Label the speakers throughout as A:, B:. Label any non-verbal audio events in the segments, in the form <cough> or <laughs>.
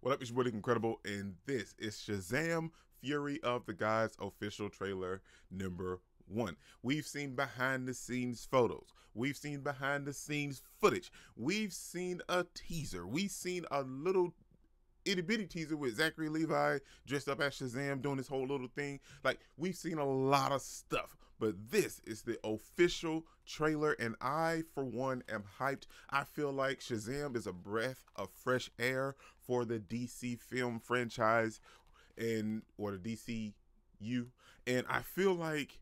A: What up, it's Nick Incredible, and this is Shazam Fury of the Gods official trailer number one. We've seen behind the scenes photos. We've seen behind the scenes footage. We've seen a teaser. We've seen a little itty bitty teaser with Zachary Levi dressed up as Shazam doing this whole little thing. Like, we've seen a lot of stuff. But this is the official trailer, and I, for one, am hyped. I feel like Shazam is a breath of fresh air for the DC film franchise and or the DCU. And I feel like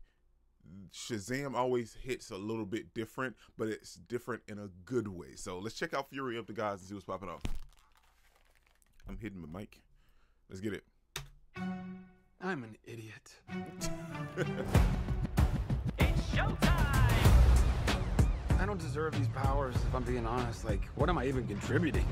A: Shazam always hits a little bit different, but it's different in a good way. So let's check out Fury of the Gods and see what's popping off. I'm hitting my mic. Let's get it.
B: I'm an idiot. <laughs> It's showtime! I don't deserve these powers, if I'm being honest. Like, what am I even contributing?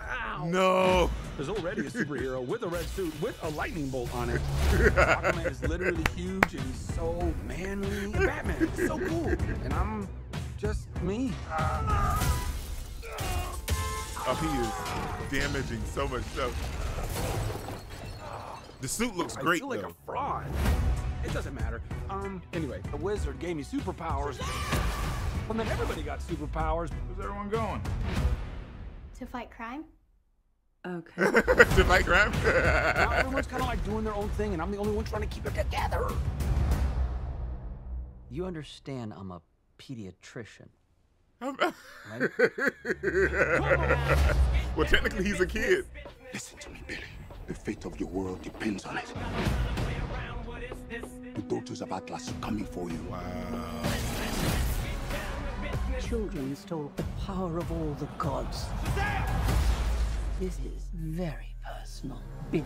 B: Ow!
A: No.
B: There's already a superhero with a red suit with a lightning bolt on it. <laughs> Aquaman is literally huge and he's so manly. And Batman is so cool. And I'm just me. Ah!
A: Oh, he is damaging so much stuff. The suit looks great
B: I feel like
A: though.
B: a fraud. It doesn't matter. Um, anyway, the wizard gave me superpowers. And then everybody got superpowers.
C: Where's everyone going?
D: To fight crime?
E: Okay. <laughs>
A: to fight crime.
B: Now everyone's kind of like doing their own thing, and I'm the only one trying to keep it together.
E: You understand I'm a pediatrician.
A: Well, technically, he's a kid.
F: Listen to me, Billy. The fate of your world depends on it. The daughters of Atlas are coming for you.
A: Wow.
G: Children stole the power of all the gods. This is very personal, Billy.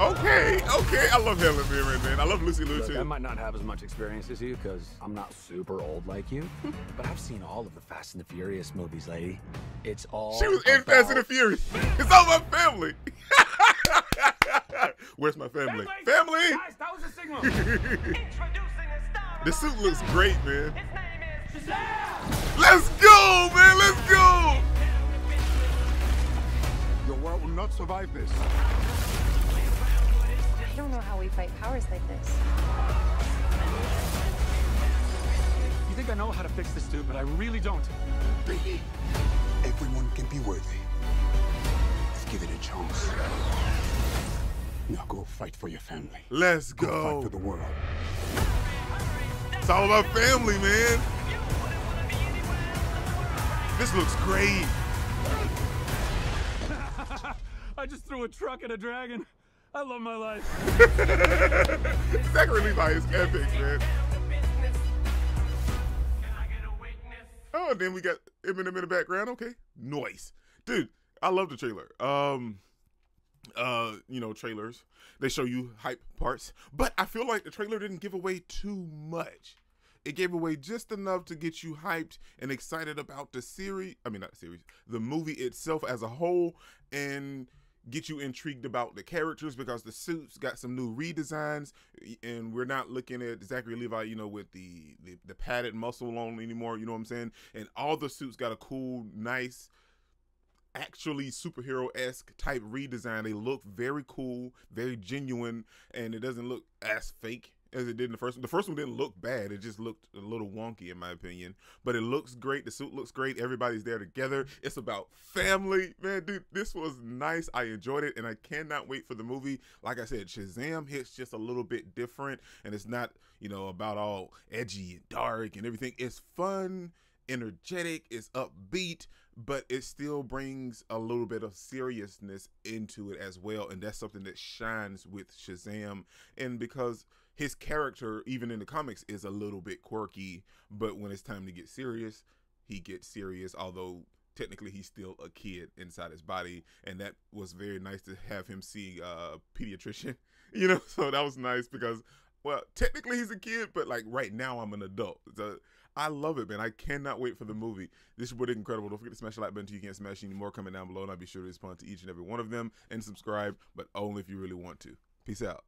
A: Okay, okay. I love Helen Mirren, man. I love Lucy Liu
B: Look,
A: too.
B: I might not have as much experience as you because I'm not super old like you, <laughs> but I've seen all of the Fast and the Furious movies, lady. It's all.
A: She was in. Fast and the Furious. <laughs> It's all <laughs> my family. Where's my family? Family.
B: Guys, that was a signal.
A: The suit looks great, man.
F: Not survive this.
D: I don't know how we fight powers like this.
B: You think I know how to fix this dude, but I really don't.
F: Billy, everyone can be worthy. Let's give it a chance. Now go fight for your family.
A: Let's
F: Go
A: go.
F: fight for the world.
A: It's all about family, man. This looks great.
B: I just threw a truck at a dragon. I love my life. <laughs>
A: Zachary Levi is epic, man. Oh, and then we got Eminem in the background. Okay, noise, dude. I love the trailer. Um, uh, you know, trailers they show you hype parts, but I feel like the trailer didn't give away too much. It gave away just enough to get you hyped and excited about the series. I mean, not series, the movie itself as a whole, and get you intrigued about the characters because the suits got some new redesigns, and we're not looking at Zachary Levi, you know, with the the, the padded muscle on anymore. You know what I'm saying? And all the suits got a cool, nice actually superhero esque type redesign. They look very cool, very genuine, and it doesn't look as fake as it did in the first one. The first one didn't look bad. It just looked a little wonky in my opinion. But it looks great. The suit looks great. Everybody's there together. It's about family. Man, dude, this was nice. I enjoyed it and I cannot wait for the movie. Like I said, Shazam hits just a little bit different and it's not, you know, about all edgy and dark and everything. It's fun energetic, it's upbeat, but it still brings a little bit of seriousness into it as well. And that's something that shines with Shazam. And because his character, even in the comics, is a little bit quirky, but when it's time to get serious, he gets serious, although technically he's still a kid inside his body and that was very nice to have him see a pediatrician <laughs> you know <laughs> so that was nice because well technically he's a kid but like right now i'm an adult so I love it, man. I cannot wait for the movie. This is really incredible. Don't forget to smash the like button you can't smash any more coming down below, and I'll be sure to respond to each and every one of them and subscribe, but only if you really want to. Peace out.